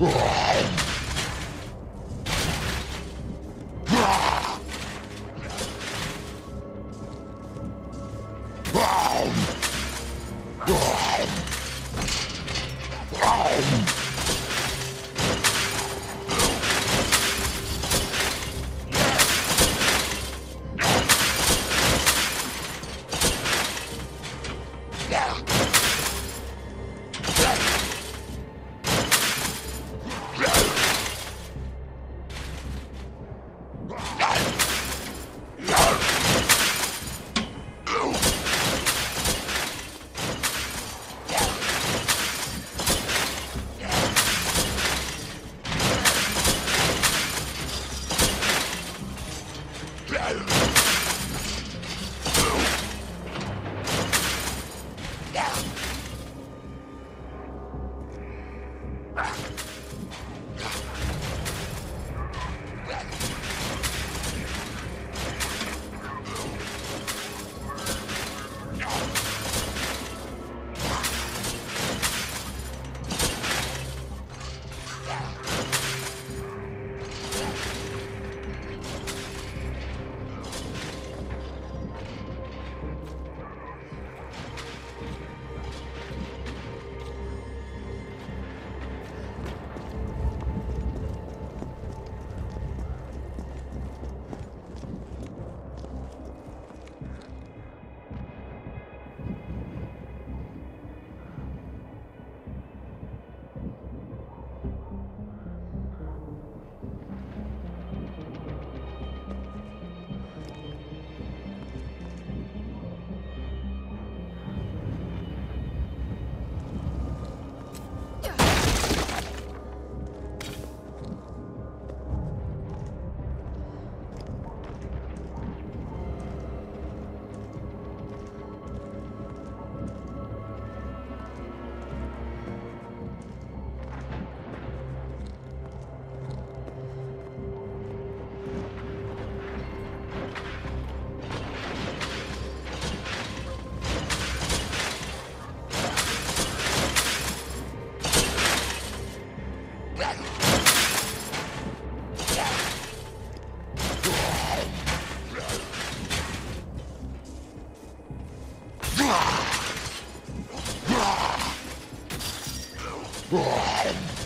Yeah. Ugh.